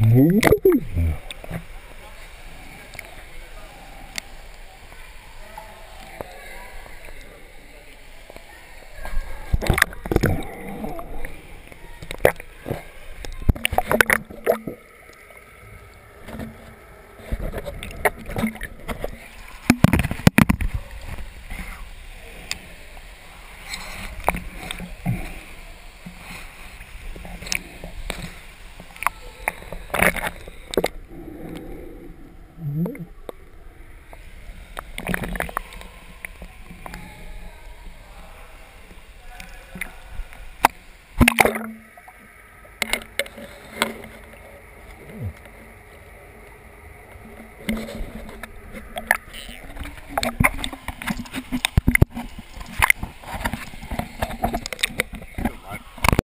Hum. You